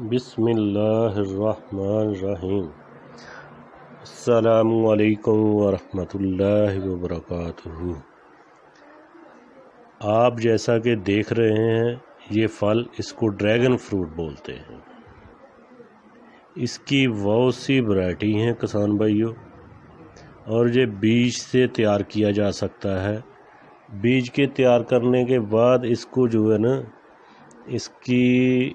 बिसमीम अलैक्म वरहमतुल्लाहि वबरकातुहू। आप जैसा कि देख रहे हैं, ये फल इसको ड्रैगन फ्रूट बोलते हैं। इसकी बहुत सी वैरायटी हैं किसान भाइयों, और ये बीज से तैयार किया जा सकता है। बीज के तैयार करने के बाद इसको जो है ना, इसकी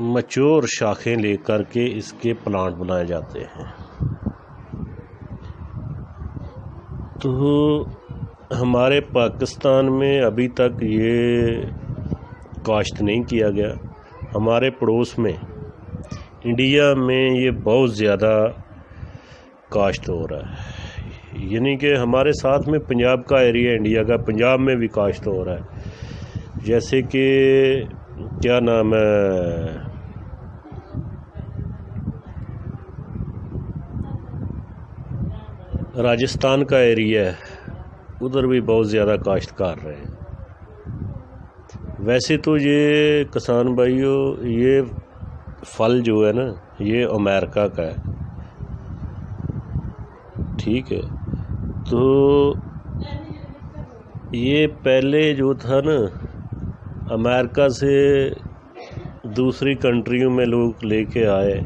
मच्योर शाखें लेकर के इसके प्लांट बनाए जाते हैं। तो हमारे पाकिस्तान में अभी तक ये काश्त नहीं किया गया। हमारे पड़ोस में, इंडिया में ये बहुत ज़्यादा काश्त हो रहा है। यानी कि हमारे साथ में पंजाब का एरिया, इंडिया का, पंजाब में भी काश्त हो रहा है। जैसे कि क्या नाम है? राजस्थान का एरिया है। उधर भी बहुत ज़्यादा काश्तकार रहे हैं। वैसे तो ये किसान भाइयों, ये फल जो है ना, ये अमेरिका का है। ठीक है। तो ये पहले जो था ना अमेरिका से दूसरी कंट्रियों में लोग लेके आए।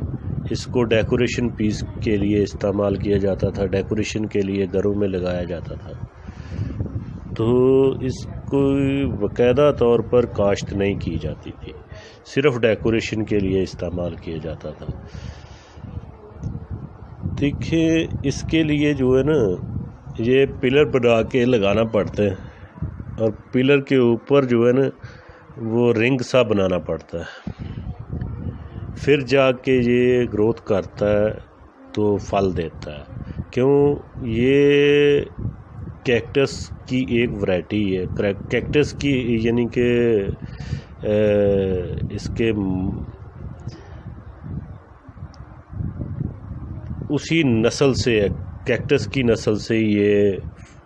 इसको डेकोरेशन पीस के लिए इस्तेमाल किया जाता था, डेकोरेशन के लिए घरों में लगाया जाता था। तो इसको बाकायदा तौर पर काश्त नहीं की जाती थी, सिर्फ़ डेकोरेशन के लिए इस्तेमाल किया जाता था। देखिए, इसके लिए जो है ना, ये पिलर बना के लगाना पड़ता है और पिलर के ऊपर जो है ना वो रिंग सा बनाना पड़ता है। फिर जाके ये ग्रोथ करता है तो फल देता है। क्यों? ये कैक्टस की एक वैरायटी है। कैक्टस की, यानी कि इसके उसी नस्ल से है। कैक्टस की नस्ल से ये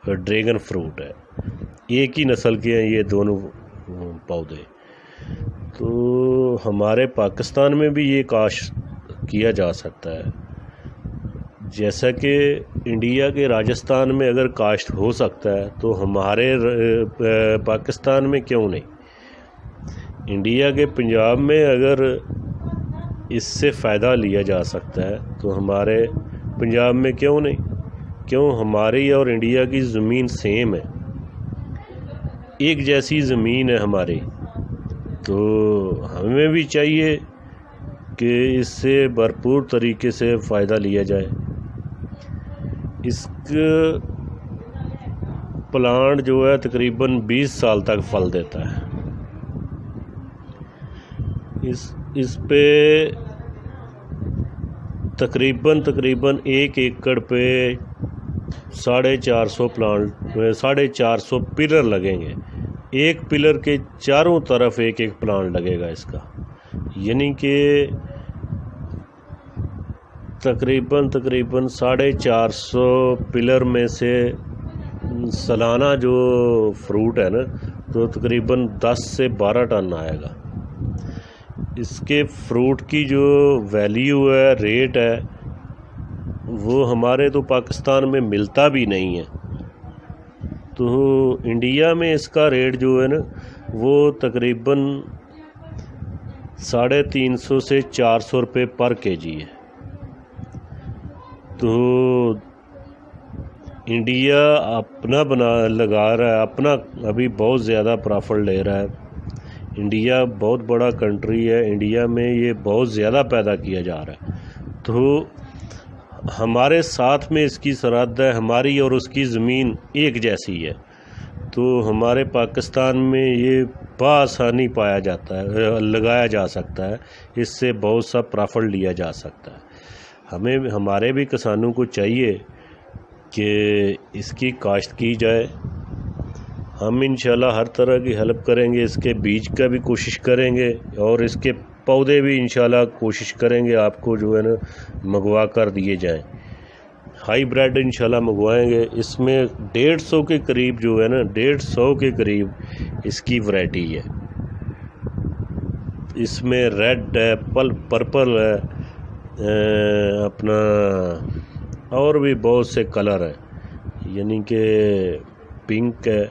ड्रैगन फ्रूट है। एक ही नस्ल के हैं ये दोनों। पौधे। तो हमारे पाकिस्तान में भी ये काश किया जा सकता है। जैसा कि इंडिया के राजस्थान में अगर काश्त हो सकता है तो हमारे पाकिस्तान में क्यों नहीं? इंडिया के पंजाब में अगर इससे फ़ायदा लिया जा सकता है तो हमारे पंजाब में क्यों नहीं? क्यों हमारी और इंडिया की ज़मीन सेम है? एक जैसी ज़मीन है हमारी तो हमें भी चाहिए कि इससे भरपूर तरीके से फ़ायदा लिया जाए। इसका प्लांट जो है तकरीबन 20 साल तक फल देता है। इस इस पे तकरीबन तकरीबन एक एकड़ पे साढ़े चार सौ प्लांट, साढ़े चार सौ पिलर लगेंगे। एक पिलर के चारों तरफ़ एक एक प्लांट लगेगा इसका। यानी कि तकरीबन तकरीबन साढ़े चार सौ पिलर में से सालाना जो फ्रूट है ना तो तकरीबन दस से बारह टन आएगा। इसके फ्रूट की जो वैल्यू है, रेट है, वो हमारे तो पाकिस्तान में मिलता भी नहीं है। तो इंडिया में इसका रेट जो है ना, वो तकरीबन साढ़े तीन सौ से चार सौ रुपये पर के जी है। तो इंडिया अपना बना, लगा रहा है, अपना अभी बहुत ज़्यादा प्रॉफिट ले रहा है। इंडिया बहुत बड़ा कंट्री है, इंडिया में ये बहुत ज़्यादा पैदा किया जा रहा है। तो हमारे साथ में इसकी सरहद है, हमारी और उसकी ज़मीन एक जैसी है। तो हमारे पाकिस्तान में ये बसानी पाया जाता है लगाया जा सकता है। इससे बहुत सा प्रॉफिट लिया जा सकता है। हमें, हमारे भी किसानों को चाहिए कि इसकी काश्त की जाए। हम इंशाल्लाह हर तरह की हेल्प करेंगे, इसके बीज का भी कोशिश करेंगे और इसके पौधे भी इंशाल्लाह कोशिश करेंगे आपको जो है ना मंगवा कर दिए जाएँ। हाई ब्रेड इंशाल्लाह मंगवाएँगे। इसमें डेढ़ सौ के करीब जो है ना, डेढ़ सौ के करीब इसकी वैरायटी है। इसमें रेड है, पल, पर्पल है अपना और भी बहुत से कलर हैं। यानी कि पिंक है,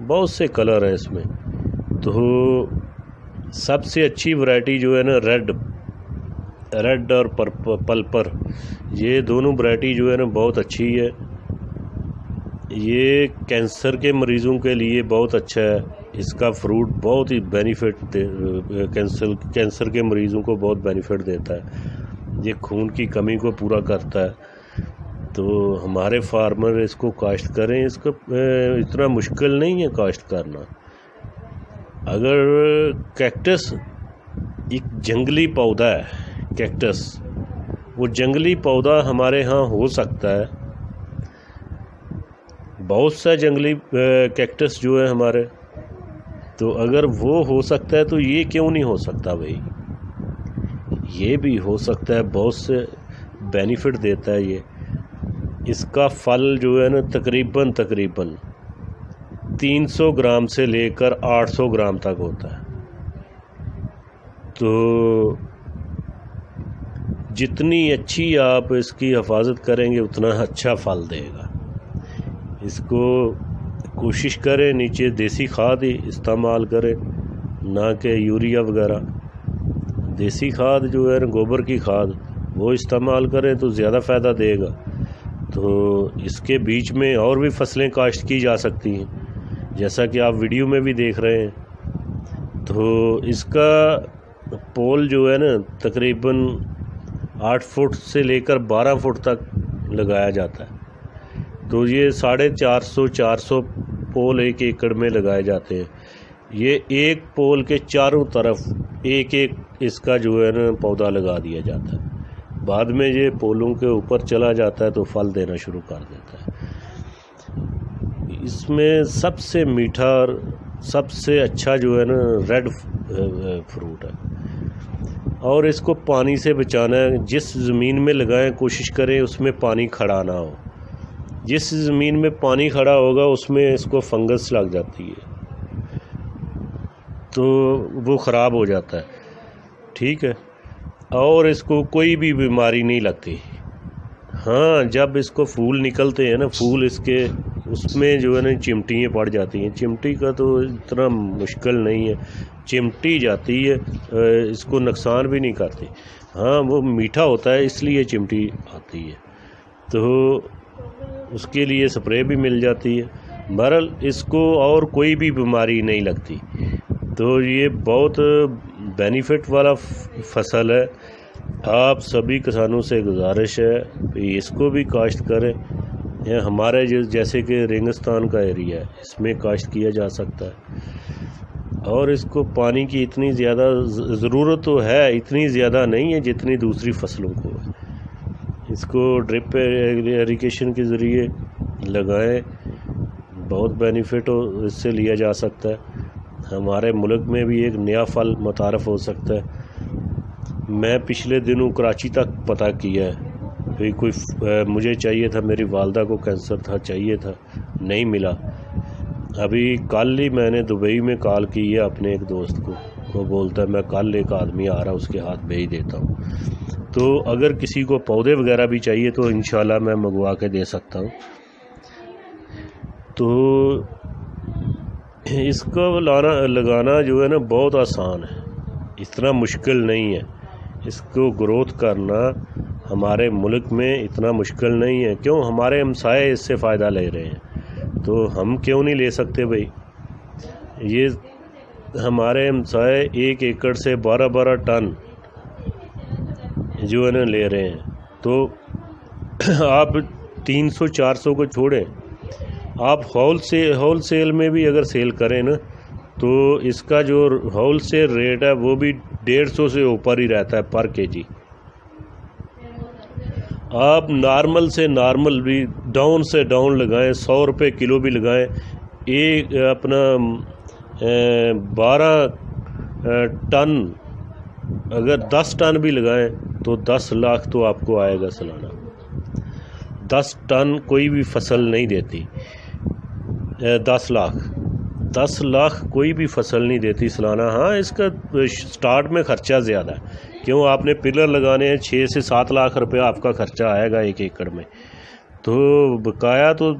बहुत से कलर हैं इसमें। तो सबसे अच्छी वैरायटी जो है ना रेड रेड और पर्पल पर ये दोनों वैरायटी जो है ना, बहुत अच्छी है। ये कैंसर के मरीज़ों के लिए बहुत अच्छा है। इसका फ्रूट बहुत ही बेनिफिट कैंसर कैंसर के मरीज़ों को बहुत बेनिफिट देता है। ये खून की कमी को पूरा करता है। तो हमारे फार्मर इसको काश्त करें। इसको इतना मुश्किल नहीं है काश्त करना। अगर कैक्टस एक जंगली पौधा है, कैक्टस, वो जंगली पौधा हमारे यहाँ हो सकता है। बहुत सा जंगली कैक्टस जो है हमारे तो अगर वो हो सकता है तो ये क्यों नहीं हो सकता भाई? ये भी हो सकता है, बहुत से बेनिफिट देता है ये। इसका फल जो है ना, तकरीबन तकरीबन 300 ग्राम से लेकर 800 ग्राम तक होता है। तो जितनी अच्छी आप इसकी हिफाजत करेंगे, उतना अच्छा फल देगा। इसको कोशिश करें, नीचे देसी खाद ही इस्तेमाल करें, ना कि यूरिया वगैरह। देसी खाद जो है गोबर की खाद, वो इस्तेमाल करें तो ज़्यादा फ़ायदा देगा। तो इसके बीच में और भी फ़सलें काश्त की जा सकती हैं। जैसा कि आप वीडियो में भी देख रहे हैं तो इसका पोल जो है ना, तकरीबन आठ फुट से लेकर बारह फुट तक लगाया जाता है। तो ये साढ़े चार सौ चार सौ पोल एक एकड़ में लगाए जाते हैं। ये एक पोल के चारों तरफ़ एक एक इसका जो है ना, पौधा लगा दिया जाता है। बाद में ये पोलों के ऊपर चला जाता है तो फल देना शुरू कर देता है। इसमें सबसे मीठा और सबसे अच्छा जो है ना रेड फ्रूट है। और इसको पानी से बचाना है। जिस ज़मीन में लगाएँ, कोशिश करें, उसमें पानी खड़ा ना हो। जिस ज़मीन में पानी खड़ा होगा, उसमें इसको फंगस लग जाती है। तो वो ख़राब हो जाता है। ठीक है? और इसको कोई भी बीमारी नहीं लगती। हाँ जब इसको फूल निकलते हैं ना, फूल इसके उसमें जो है ना, चिमटियाँ पड़ जाती हैं। चिमटी का तो इतना मुश्किल नहीं है। चिमटी जाती है इसको नुकसान भी नहीं करती। हाँ वो मीठा होता है, इसलिए चिमटी आती है। तो उसके लिए स्प्रे भी मिल जाती है। बहरल इसको और कोई भी बीमारी नहीं लगती। तो ये बहुत बेनिफिट वाला फ़सल है। आप सभी किसानों से गुजारिश है इसको भी काश्त करें। यह हमारे जैसे कि रेगिस्तान का एरिया है, इसमें काश्त किया जा सकता है। और इसको पानी की इतनी ज़्यादा ज़रूरत तो है, इतनी ज़्यादा नहीं है जितनी दूसरी फ़सलों को इसको ड्रिप एरिकेशन के ज़रिए लगाएँ, बहुत बेनिफिट हो, इससे लिया जा सकता है। हमारे मुल्क में भी एक नया फल मुतारफ़ हो सकता है। मैं पिछले दिनों कराची तक पता किया है भाई कोई मुझे चाहिए था, मेरी वालदा को कैंसर था, चाहिए था, नहीं मिला। अभी कल ही मैंने दुबई में कॉल की है अपने एक दोस्त को। वो बोलता है, मैं कल एक आदमी आ रहा, उसके हाथ भेज देता हूँ। तो अगर किसी को पौधे वगैरह भी चाहिए तो इन मैं मंगवा के दे सकता हूँ। तो इसको लाना, लगाना जो है ना, बहुत आसान है। इतना मुश्किल नहीं है। इसको ग्रोथ करना हमारे मुल्क में इतना मुश्किल नहीं है। क्यों? हमारे हमसाए इससे फ़ायदा ले रहे हैं। तो हम क्यों नहीं ले सकते भाई? ये हमारे हमसाए एक एकड़ से बारह बारह टन जो है ना ले रहे हैं। तो आप 300-400 को छोड़ें। आप होल से होल सेल में भी अगर सेल करें ना तो इसका जो होल सेल रेट है, वो भी डेढ़ सौ से ऊपर ही रहता है पर केजी। आप नॉर्मल से नॉर्मल भी डाउन से डाउन लगाएँ, सौ रुपये किलो भी लगाएँ, एक अपना बारह टन, अगर दस टन भी लगाएँ तो दस लाख तो आपको आएगा सालाना। दस टन कोई भी फ़सल नहीं देती दस लाख। दस लाख कोई भी फ़सल नहीं देती सालाना। हाँ इसका स्टार्ट में ख़र्चा ज़्यादा है। क्यों? आपने पिलर लगाने हैं छः से सात लाख रुपया आपका ख़र्चा आएगा एक एकड़ में। तो बकाया तो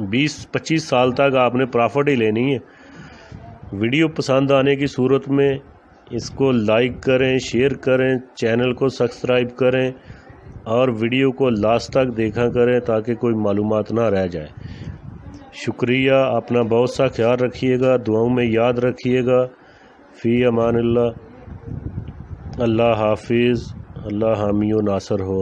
बीस, पच्चीस साल तक आपने प्रॉफिट ही लेनी है। वीडियो पसंद आने की सूरत में इसको लाइक करें शेयर करें चैनल को सब्सक्राइब करें और वीडियो को लास्ट तक देखा करें ताकि कोई मालूम ना रह जाए। शुक्रिया, अपना बहुत सा ख्याल रखिएगा, दुआओं में याद रखिएगा। फ़ी अमान अल्लाह हाफिज़। अल्लाह हामी नासर हो